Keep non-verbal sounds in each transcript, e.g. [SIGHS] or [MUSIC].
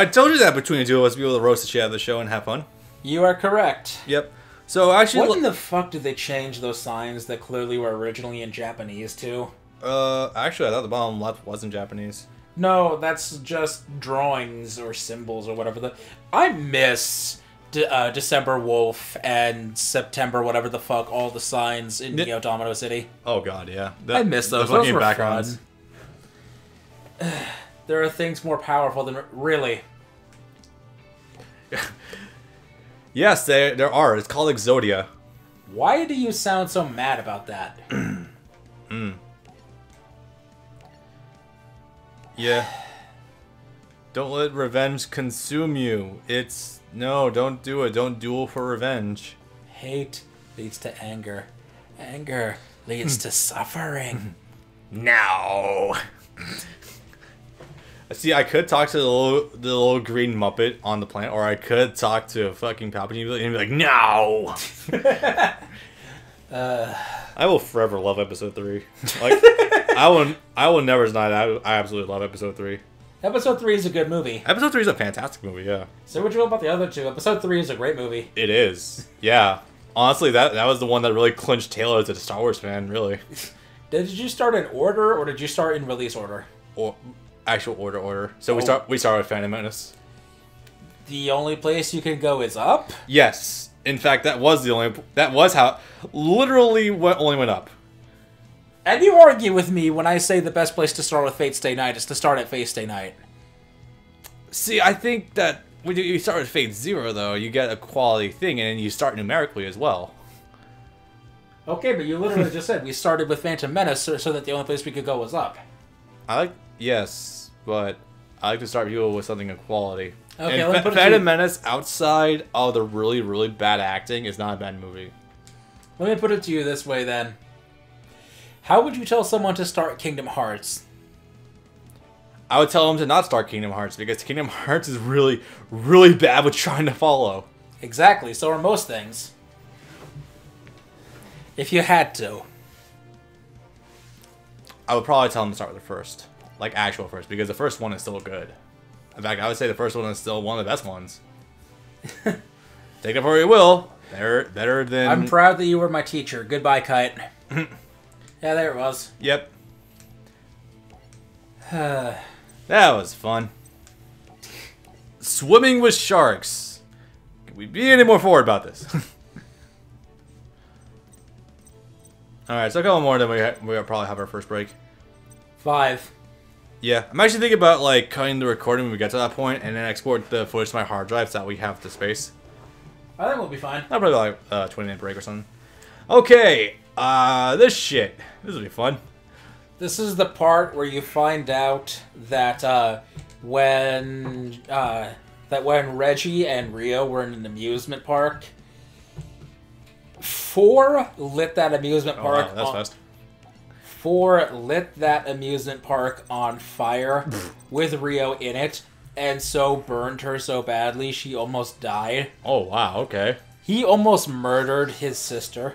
I told you that between the two of us, we were able to roast the shit out of the show and have fun. You are correct. Yep. So actually, What in the fuck did they change those signs that clearly were originally in Japanese to? uh, actually, I thought the bottom left wasn't Japanese. No, that's just drawings or symbols or whatever. The I miss De- uh, December Wolf and September whatever the fuck all the signs in Neo Domino City. Oh god, yeah. I miss those. Those fucking were backgrounds. fun. [SIGHS] There are things more powerful than really. [LAUGHS] Yes, there there are. It's called Exodia. Why do you sound so mad about that? [CLEARS THROAT] Hmm. Yeah. Don't let revenge consume you. It's no, don't do it. Don't duel for revenge. Hate leads to anger. Anger leads [LAUGHS] to suffering. [LAUGHS] No. See, I could talk to the little, the little green Muppet on the planet, or I could talk to a fucking Palpatine and be like, "No." [LAUGHS] Uh, I will forever love Episode Three. Like, I will, I will never deny that. I absolutely love Episode Three. Episode 3 is a good movie. Episode Three is a fantastic movie. Yeah, So what do you feel about the other two? Episode 3 is a great movie. it is. Yeah, honestly, that that was the one that really clinched Taylor as a Star Wars fan. Really, [LAUGHS] Did you start in order or did you start in release order? or actual order, order. So we Oh. start, we start with Phantom Menace. The only place you can go is up? Yes. In fact, that was the only. That was how. Literally, went, only went up. And you argue with me when I say the best place to start with Fate Stay Night is to start at Fate Stay Night. See, I think that when you, start with Fate Zero, though, you get a quality thing, and then you start numerically as well. Okay, but you literally just said we started with Phantom Menace so, so that the only place we could go was up. I like yes, but I like to start people with something of quality. Okay, and let me put Phantom Menace, outside of the really, really bad acting, is not a bad movie. Let me put it to you this way then. How would you tell someone to start Kingdom Hearts? I would tell them to not start Kingdom Hearts because Kingdom [LAUGHS] Hearts is really, really bad with trying to follow. Exactly, so are most things. If you had to. I would probably tell them to start with the first, like actual first, because the first one is still good. In fact, I would say the first one is still one of the best ones. [LAUGHS] Take it for what you will. Better, better than. I'm proud that you were my teacher. Goodbye, Kite. [LAUGHS] yeah, there it was. Yep, [SIGHS] that was fun. Swimming with sharks. Can we be any more forward about this? [LAUGHS] All right, so a couple more, then we ha- we'll probably have our first break. five. Yeah, I'm actually thinking about like cutting the recording when we get to that point, and then export the footage to my hard drive so that we have the space. I think we'll be fine. I'll probably like a uh, 20 minute break or something. Okay, uh, this shit. This will be fun. This is the part where you find out that uh, when uh, that when Reggie and Rio were in an amusement park, four lit that amusement Oh, park. wow, that's on, fast. Four lit that amusement park on fire [LAUGHS] with Rio in it, and so burned her so badly she almost died. Oh, wow, okay. He almost murdered his sister.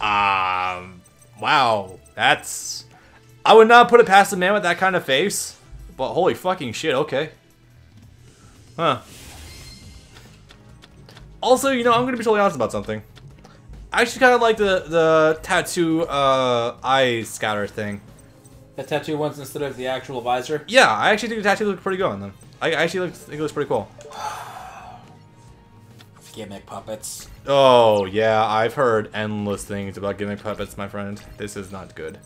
Um, wow, that's. I would not put it past a man with that kind of face, but holy fucking shit, okay. Huh. Also, you know, I'm gonna be totally honest about something. I actually kind of like the the tattoo uh eye scatter thing. The tattoo ones instead of the actual visor. Yeah, I actually think the tattoo looks pretty good on them. I I actually look, think it looks pretty cool. [SIGHS] Gimmick puppets. Oh yeah, I've heard endless things about gimmick puppets, my friend. This is not good.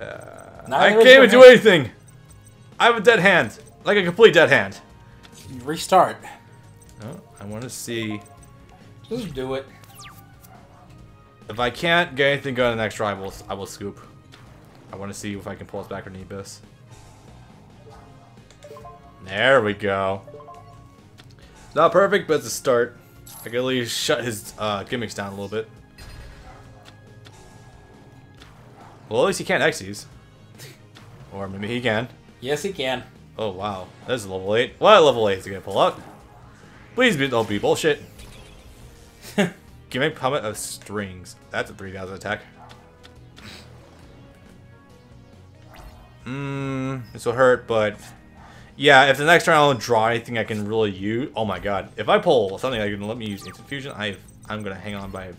Uh, I can't even do hand. anything. I have a dead hand, like a complete dead hand. Restart. Oh, I want to see Just do it. If I can't get anything good on the next try. I will I will scoop. I want to see if I can pull us back underneath this. There we go. Not perfect, but it's a start. I can at least shut his uh, gimmicks down a little bit. Well, at least he can't X these. [LAUGHS] Or maybe he can. Yes, he can. Oh, wow. This is level 8. What level 8 is he gonna pull out? Please don't be bullshit. [LAUGHS] Gimmick Puppet of Strings. That's a 3000 attack. Mmm, this will hurt, but Yeah, if the next turn I don't draw anything I can really use. Oh my god. If I pull something that can let me use instant fusion, I I'm gonna hang on by.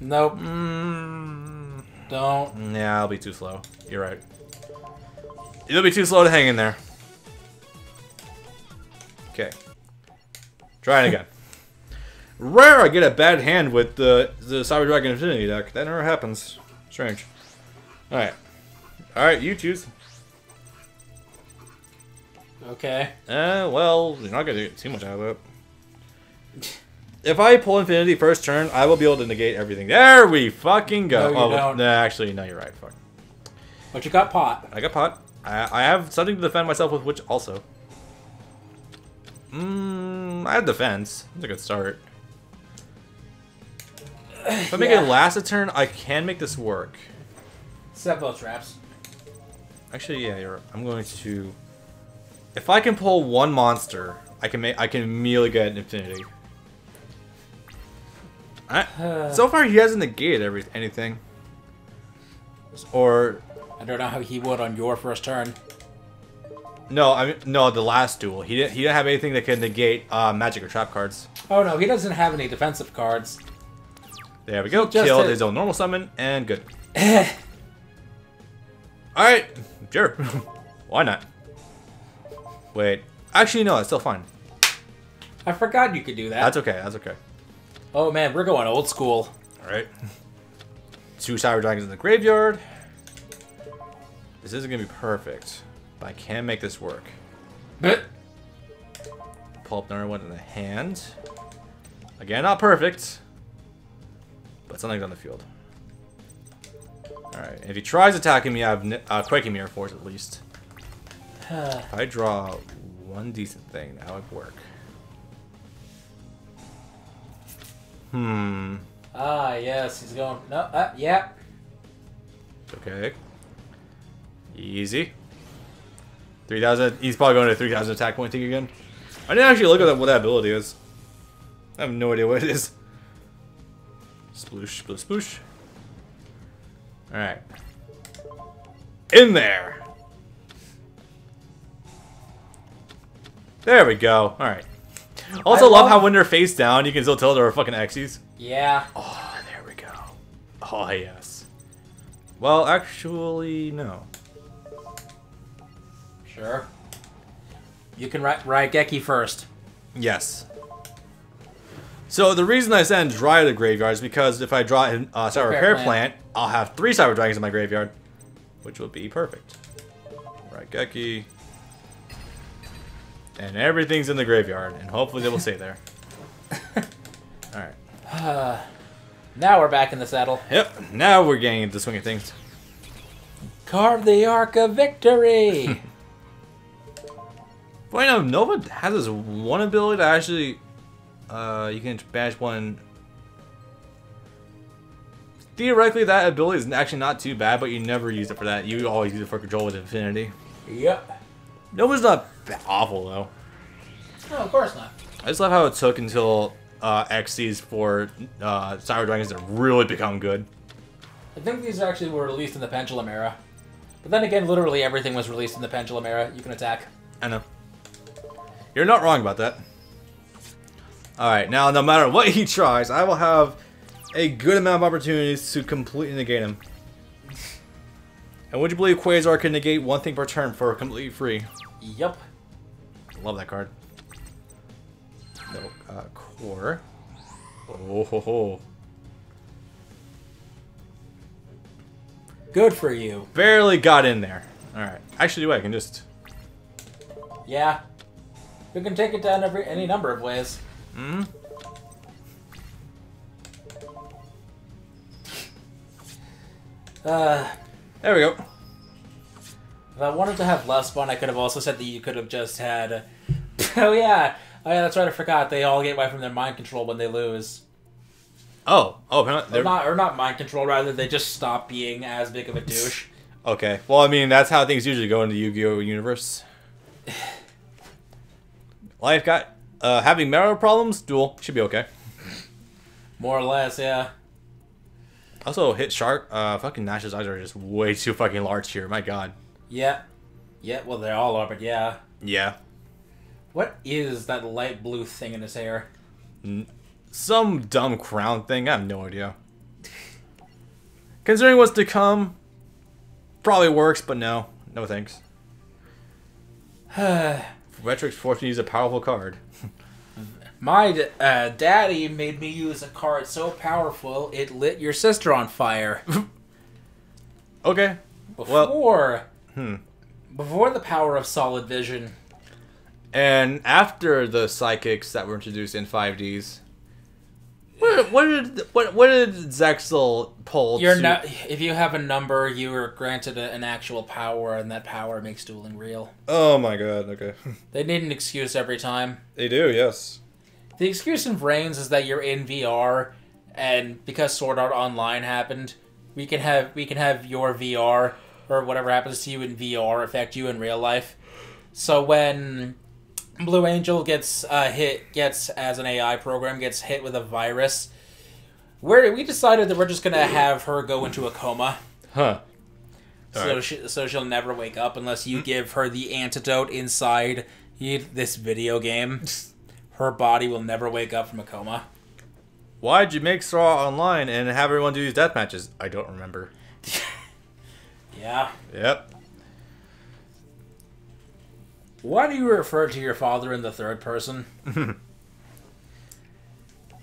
Nope. Mm, Don't. yeah, I'll be too slow. You're right. It'll be too slow to hang in there. Okay. Try it again. Rare I get a bad hand with the the Cyber Dragon Infinity deck. That never happens. Strange. Alright. Alright, you choose. Okay. Uh, well, you're not gonna get too much out of it. If I pull Infinity first turn, I will be able to negate everything. There we fucking go. No, you oh, don't. nah, actually, no, you're right. Fuck. But you got pot. I got pot. I, I have something to defend myself with, which also. Mmm, I have defense. That's a good start. If I make Yeah. it last a turn, I can make this work. Set both traps. Actually, yeah, you're. I'm going to. If I can pull one monster, I can make. I can immediately get infinity. I, [SIGHS] so far, he hasn't negated every anything. Or I don't know how he would on your first turn. no, I mean no. The last duel, he didn't. He didn't have anything that can negate uh, magic or trap cards. Oh no, he doesn't have any defensive cards. There we go. Just Killed hit- his own normal summon and good. Eh. All right, sure. [LAUGHS] Why not? Wait. Actually, no. It's still fine. I forgot you could do that. That's okay. That's okay. oh man, we're going old school. Alright. Two Cyber Dragons in the graveyard. This isn't gonna be perfect, but I can make this work. But Pull up another one in the hand. Again, not perfect, but something's on the field. Alright, if he tries attacking me, I have uh, Quaking Mirror Force at least. [SIGHS] If I draw one decent thing, that would work. Hmm. ah yes, he's going. No, uh, yeah. Okay. Easy. 3,000. He's probably going to 3,000 attack point thing again. I didn't actually look at what that ability is. I have no idea what it is. Sploosh, sploosh, sploosh. Alright. In there! There we go. Alright. Also I love, love- how when they're face down, you can still tell they're fucking Xyz. Yeah. Oh, there we go. Oh, yes. Well, actually, no. Sure. You can write write Geki first. Yes. So the reason I send Drei to the graveyard is because if I draw a uh, Cyber Repair Plant. Plant, I'll have three Cyber Dragons in my graveyard, which will be perfect. Right, Geki. And everything's in the graveyard, and hopefully they will stay there. [LAUGHS] Alright. [SIGHS] Now we're back in the saddle. Yep, now we're getting into the swing of things. Carve the Ark of Victory. [LAUGHS] Know, Nova has this one ability to actually, uh, you can bash one. Theoretically, that ability is actually not too bad, but you never use it for that. You always use it for control with Infinity. yep. Nova's not awful though. No, of course not. I just love how it took until uh, Xyz for uh, Cyber Dragons to really become good. I think these actually were released in the Pendulum era. But then again, literally everything was released in the Pendulum era. You can attack. I know. You're not wrong about that. Alright, now no matter what [LAUGHS] he tries, I will have a good amount of opportunities to completely negate him. And would you believe Quasar can negate one thing per turn for completely free? Yep. Love that card. No, uh, core. Oh ho ho. Good for you. Barely got in there. Alright. Actually, wait, I can just... Yeah. You can take it down every any number of ways. Hmm? Uh, There we go. if I wanted to have less fun, I could have also said that you could have just had. [LAUGHS] oh yeah, oh yeah, that's right. I forgot. They all get away from their mind control when they lose. Oh, oh, Or they're- not, or not mind control. Rather, they just stop being as big of a douche. Okay. Well, I mean, that's how things usually go in the Yu-Gi-Oh universe. [SIGHS] Life got uh, having marrow problems. Duel should be okay. More or less, yeah. Also, hit shark. Uh, fucking Nash's eyes are just way too fucking large here. My God. Yeah. Yeah, well, they all are, but yeah. Yeah. What is that light blue thing in his hair? Some dumb crown thing. I have no idea. Considering what's to come, probably works, but no. No thanks. [SIGHS] [SIGHS] [SIGHS] Vetrix forced me to use a powerful card. [LAUGHS] My d- uh, daddy made me use a card so powerful it lit your sister on fire. [LAUGHS] Okay. Before, Hmm. before the power of solid vision, And after the psychics that were introduced in 5Ds, what, what did what what did Zexal pull? you're to- not. If you have a number, you are granted a, an actual power, and that power makes dueling real. Oh my god. Okay. [LAUGHS] They need an excuse every time. they do. Yes. The excuse in Vrains is that you're in VR, and because Sword Art Online happened, we can have we can have your VR or whatever happens to you in VR affect you in real life. So when Blue Angel gets uh, hit, gets as an AI program gets hit with a virus, we're, we decided that we're just gonna have her go into a coma. Huh. So Alright. she, so she'll never wake up unless you give her the antidote inside this video game. Her body will never wake up from a coma. Why'd you make Straw online and have everyone do these death matches? I don't remember. [LAUGHS] Yeah. Yep. Why do you refer to your father in the third person? [LAUGHS]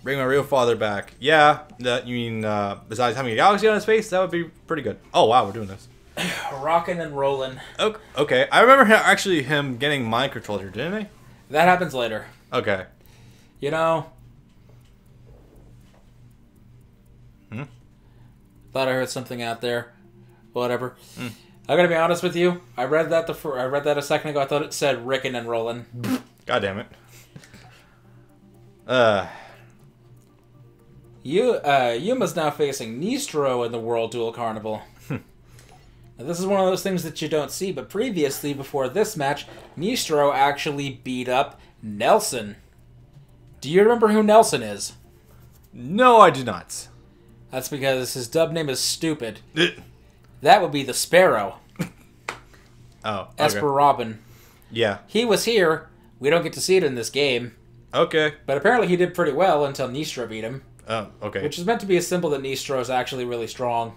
Bring my real father back. Yeah, that you mean uh, besides having a galaxy on his face, that would be pretty good. Oh wow, we're doing this. [CLEARS THROAT] Rocking and rolling. Okay, okay. I remember him, actually him getting mind controlled here, didn't he? That happens later. Okay. You know? Hmm? Thought I heard something out there. Whatever. I gotta be honest with you. I read that the fir- I read that a second ago. I thought it said Rickin' and rollin'. God damn it. [SIGHS] Uh, You, uh, Yuma's now facing Nistro in the World Duel Carnival. [LAUGHS] now, this is one of those things that you don't see, but previously, before this match, Nistro actually beat up Nelson. Do you remember who Nelson is? no, I do not. That's because his dub name is stupid. Oh, That would be the Sparrow, [LAUGHS] okay. Esper Robin. Yeah. He was here. We don't get to see it in this game, Okay. but apparently he did pretty well until Nistro beat him. Oh, okay. Which is meant to be a symbol that Nistro is actually really strong.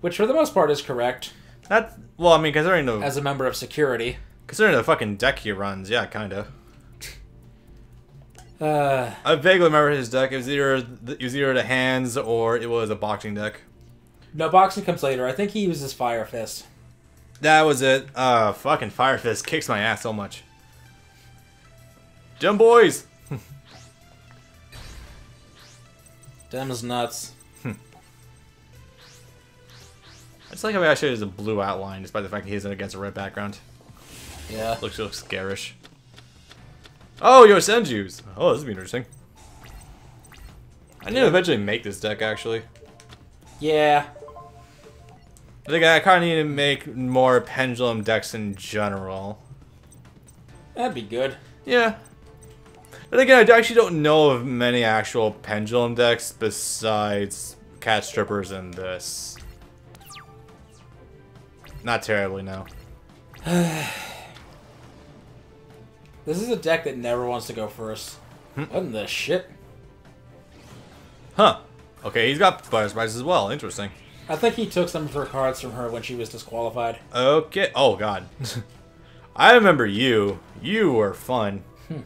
Which, for the most part, is correct That well, I mean, considering the as a member of security. considering the fucking deck he runs, yeah, kinda. [SIGHS] Uh, I vaguely remember his deck. It was either it was either the hands or it was a boxing deck. No, boxing comes later. I think he uses Fire Fist. That was it. Uh, fucking Fire Fist kicks my ass so much. Jump boys. [LAUGHS] Dem's nuts. I just like how he actually has a blue outline, despite the fact that he isn't against a red background. Yeah. Looks looks garish. Oh, yo, Senju's. Oh, this would be interesting. I need to eventually make this deck actually. Yeah. I think I kind of need to make more pendulum decks in general. That'd be good. Yeah. But again, I actually don't know of many actual pendulum decks besides cat strippers and this. Not terribly, no. [SIGHS] This is a deck that never wants to go first. Hmm? What in the shit? Huh. Okay, he's got fire spice as well. Interesting. I think he took some of her cards from her when she was disqualified. Okay. Oh god. [LAUGHS] I remember you. You were fun. Hmm.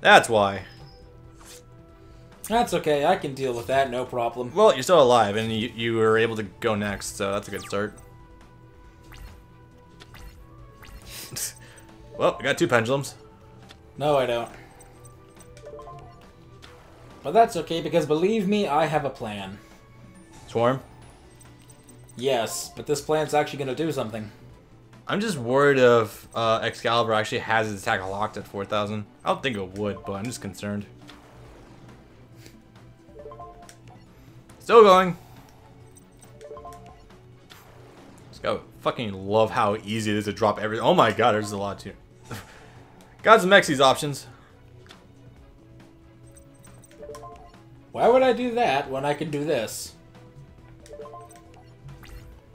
That's why. That's okay. I can deal with that. No problem. Well, you're still alive, and you, you were able to go next, so that's a good start. [LAUGHS] well, I got two pendulums. No, I don't. But that's okay because believe me, I have a plan. Swarm. Yes, but this plan's actually going to do something. I'm just worried if uh, Excalibur actually has his attack locked at 4,000. I don't think it would, but I'm just concerned. Still going. Just go. Fucking love how easy it is to drop everything. Oh my god, there's a lot here. [LAUGHS] got some Xyz options. Why would I do that when I can do this?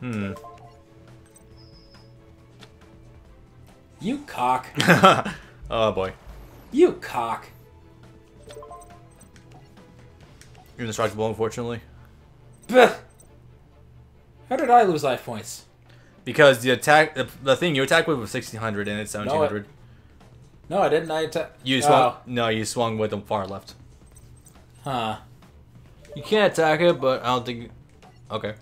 Hmm. You cock. [LAUGHS] oh boy. You cock. You're indestructible, unfortunately. Blech. How did I lose life points? Because the attack, the, the thing you attacked with was 1600 and it's 1700. No, I didn't. I atta- you swung. Oh. No, you swung with the far left. Huh. You can't attack it, but I don't think. Okay.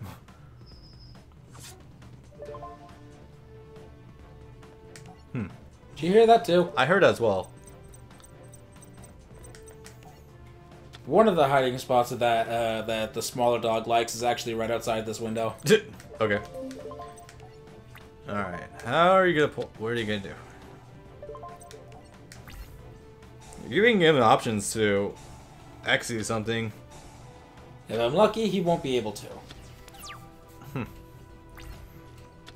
Hmm. Did you hear that too? I heard as well. One of the hiding spots of that uh, that the smaller dog likes is actually right outside this window. [LAUGHS] okay. Alright. How are you gonna pull? What are you gonna do? You're giving him options to execute something. If I'm lucky, he won't be able to.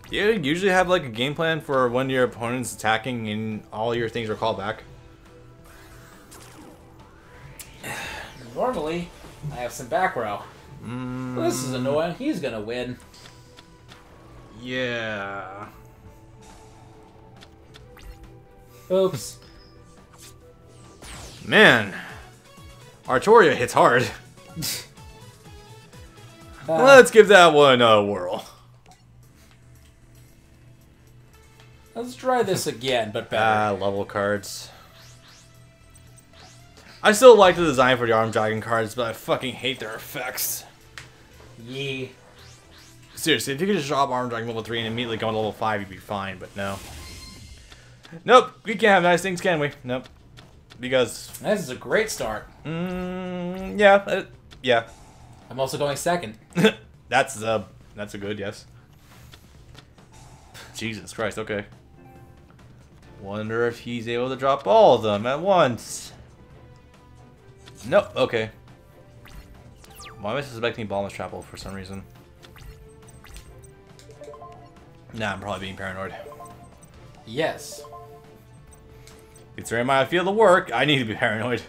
You usually have like a game plan for when your opponent's attacking and all your things are called back. [SIGHS] Normally, I have some back row. Mm, This is annoying. He's gonna win. yeah. Oops. Man, Artoria hits hard. [LAUGHS] Uh, Let's give that one a whirl. let's try this again, but better. Ah, level cards. I still like the design for the Arm Dragon cards, but I fucking hate their effects. Yee. Seriously, if you could just drop Arm Dragon level 3 and immediately go to level 5, you'd be fine, but no. Nope, we can't have nice things, can we? Nope. Because, This is a great start. mm, yeah, uh, yeah. I'm also going second. [LAUGHS] that's, uh, that's a good yes. Jesus Christ, okay. Wonder if he's able to drop all of them at once. Nope, okay. Why am I suspecting Ballmas Chapel for some reason? Nah, I'm probably being paranoid. Yes. It's Considering my field of work, I need to be paranoid.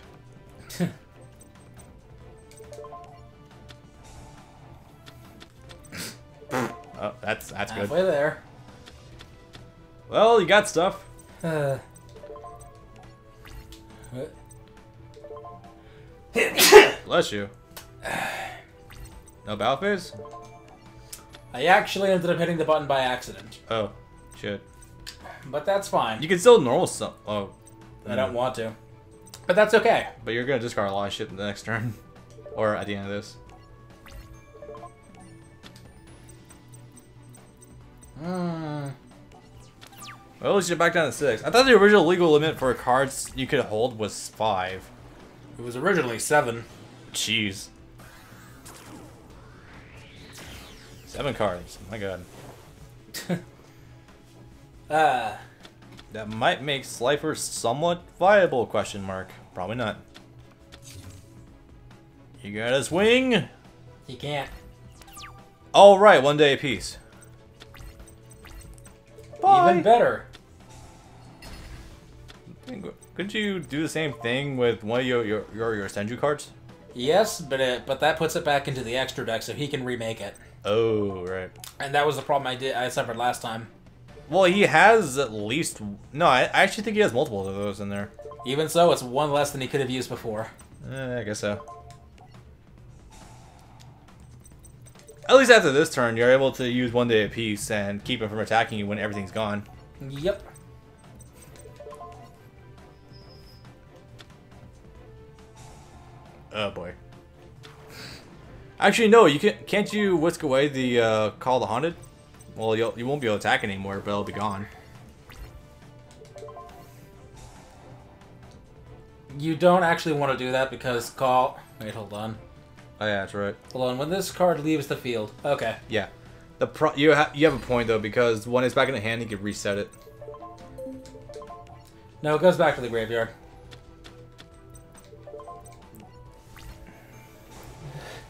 That's good. There. Well, you got stuff. [SIGHS] Uh. Bless you. No battle phase? I actually ended up hitting the button by accident, Oh, shit. but that's fine. You can still normal some. Oh, I don't want to, but that's okay. but you're gonna discard a lot of shit in the next turn, [LAUGHS] or at the end of this. Hmm. Well, at least you're back down to six. I thought the original legal limit for cards you could hold was five. It was originally seven. Jeez. Seven cards. My god. Ah. [LAUGHS] That might make Slifer somewhat viable, question mark. Probably not. You got a swing? he can't. Alright, one day apiece. Bye. Even better. Couldn't you do the same thing with one of your your your, your Senju cards? Yes, but it, but that puts it back into the extra deck, so he can remake it. Oh, right. And that was the problem I did I suffered last time. Well, he has at least no. I, I actually think he has multiple of those in there. Even so, it's one less than he could have used before. Eh, I guess so. At least after this turn, you're able to use one day apiece and keep him from attacking you when everything's gone. Yep. Oh boy. Actually, no. You can can't you whisk away the uh, call the haunted? Well, you'll, you won't be able to attack anymore, but it'll be gone. You don't actually want to do that because call. Wait, hold on. Oh yeah, that's right. Hold on. When this card leaves the field. Okay. Yeah. The pro you ha you have a point though because when it's back in the hand, you can reset it. No, it goes back to the graveyard.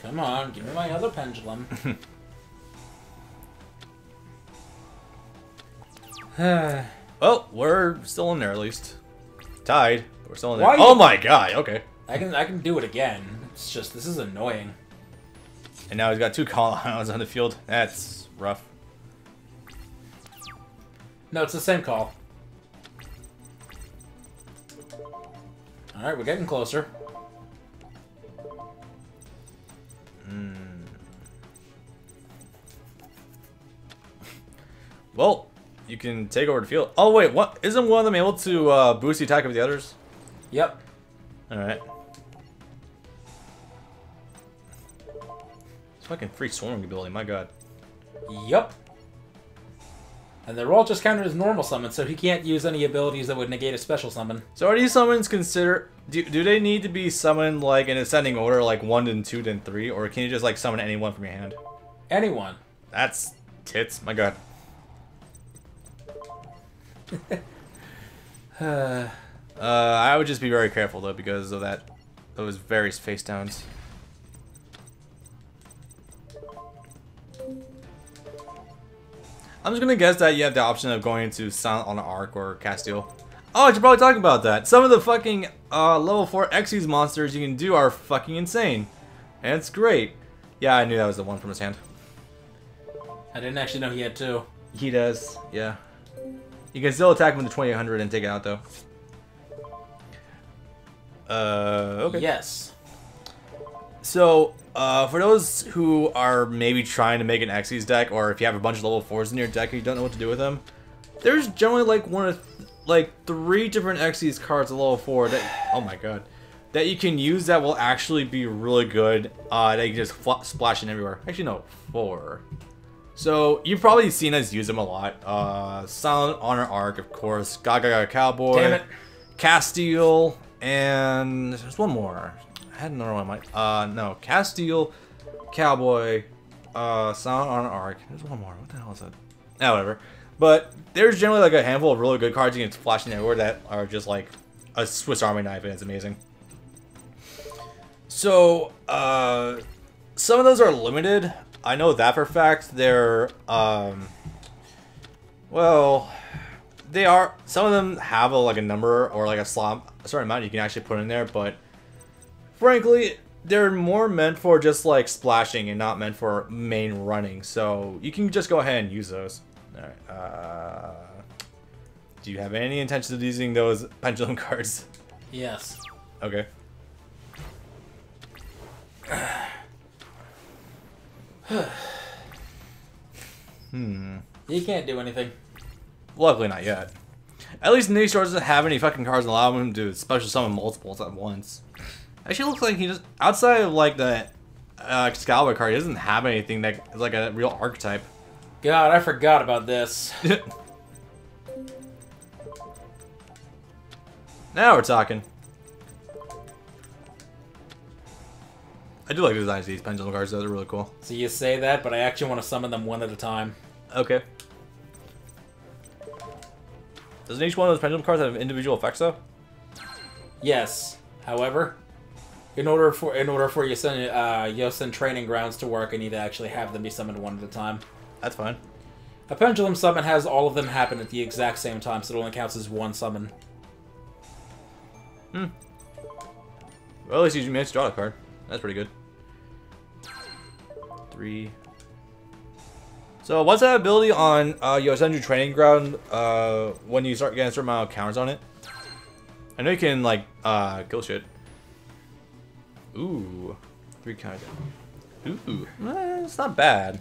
Come on, give me my other pendulum. [LAUGHS] [SIGHS] Well, we're still in there at least. Tied. We're still in there. Why Oh my god. Okay. I can I can do it again. It's just this is annoying. And now he's got two call [LAUGHS] hounds on the field. That's rough. No, it's the same call. Alright, we're getting closer. [LAUGHS] Well, you can take over the field. Oh wait, what? Isn't one of them able to uh, boost the attack of the others? Yep. All fucking free swarming ability. My god. Yep. And they're all just counted as normal summons, so he can't use any abilities that would negate a special summon. So are these summons considered? Do, do they need to be summoned like in ascending order, like one then two then three, or can you just like summon anyone from your hand? Anyone. That's tits. My god. [LAUGHS] uh, I would just be very careful though because of that, those various face downs. I'm just gonna guess that you have the option of going to Silent Honor Arc or Castel. Oh, I should probably talk about that. Some of the fucking uh, level 4 Xyz monsters you can do are fucking insane. And it's great. Yeah, I knew that was the one from his hand. I didn't actually know he had two. He does, yeah. You can still attack him with the 2800 and take it out, though. Uh, okay. Yes. So, uh, for those who are maybe trying to make an Xyz deck, or if you have a bunch of level 4s in your deck and you don't know what to do with them, there's generally like one of, like, three different Xyz cards at level 4 that, oh my god, that you can use that will actually be really good, uh, that you just splash in everywhere. Actually, no, four. So, you've probably seen us use them a lot. Uh, Silent Honor Arc, of course, Gaga Cowboy, Damn it. Castel, and there's one more. I had another one. Like, uh, no, Castel, Cowboy, uh, Silent Honor Arc. There's one more. What the hell is that? Ah, whatever. But there's generally like a handful of really good cards you can flash in everywhere that are just like a Swiss Army knife, and it's amazing. So, uh, some of those are limited. I know that for fact. They're, um, well, they are. Some of them have a, like a number or like a slot, a certain amount you can actually put in there, but frankly, they're more meant for just like splashing and not meant for main running. So you can just go ahead and use those. All right. Uh, do you have any intentions of using those [LAUGHS] pendulum cards? Yes. Okay. [SIGHS] hmm. He can't do anything. Luckily, not yet. At least Nate Shore doesn't have any fucking cards allowing him to special summon multiples at once. Actually, looks like he just outside of like the uh, Excalibur card, he doesn't have anything that is like a real archetype. God, I forgot about this. [LAUGHS] now we're talking. I do like the designs of these pendulum cards, though. They're really cool. So you say that, but I actually want to summon them one at a time. Okay. Doesn't each one of those pendulum cards have individual effects, though? Yes. However, in order for in order for Yosen, uh, Yosen training grounds to work, I need to actually have them be summoned one at a time. That's fine. A pendulum summon has all of them happen at the exact same time, so it only counts as one summon. Hmm. Well, at least you managed to draw a card. That's pretty good. Three. So, what's that ability on uh, Yosenju Training Ground uh, when you start getting a certain amount of counters on it? I know you can, like, uh, kill shit. Ooh. Three counters. Ooh. Eh, it's not bad.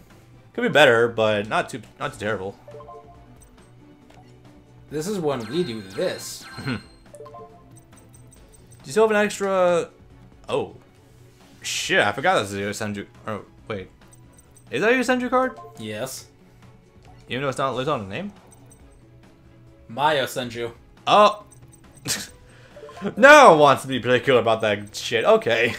Could be better, but not too not too terrible. This is when we do this. do you still have an extra... Oh. Shit, I forgot that's a Yosenju... Oh, wait. Is that a Yosenju card? Yes. Even though it's not listed on the name? Mayosenju. Oh! [LAUGHS] no one wants to be particular about that shit. Okay.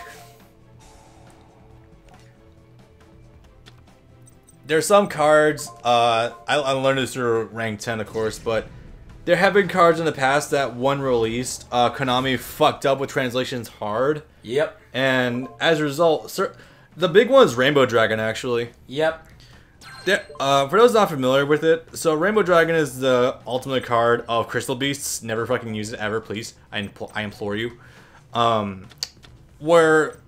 There's some cards, uh, I, I learned this through rank 10, of course, but there have been cards in the past that one released, uh, Konami fucked up with translations hard. Yep. And as a result, sir, the big one is Rainbow Dragon, actually. Yep. Uh, for those not familiar with it, so Rainbow Dragon is the ultimate card of Crystal Beasts. Never fucking use it ever, please. I, impl I implore you. Um, where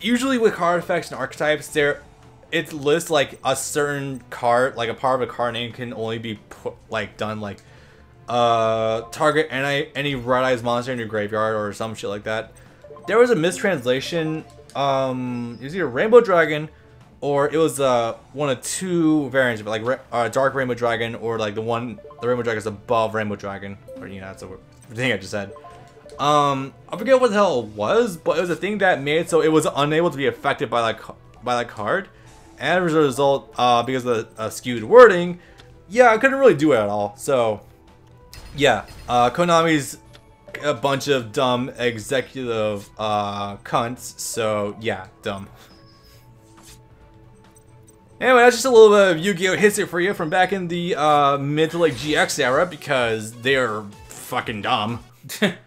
usually with card effects and archetypes, there it lists like a certain card, like a part of a card name can only be put, like done like uh target any any red eyes monster in your graveyard or some shit like that. There was a mistranslation. Um, it was either Rainbow Dragon or it was uh one of two variants of it, like uh, Dark Rainbow Dragon or like the one the Rainbow Dragon is above Rainbow Dragon, or you know that's the thing I just said. Um, I forget what the hell it was, but it was a thing that made so it was unable to be affected by that by that card, and as a result, uh, because of the uh, skewed wording, yeah, I couldn't really do it at all. So, yeah, uh, Konami's a bunch of dumb executive uh, cunts. So yeah, dumb. Anyway, that's just a little bit of Yu-Gi-Oh! history for you from back in the uh, mid to late GX era because they're fucking dumb. [LAUGHS]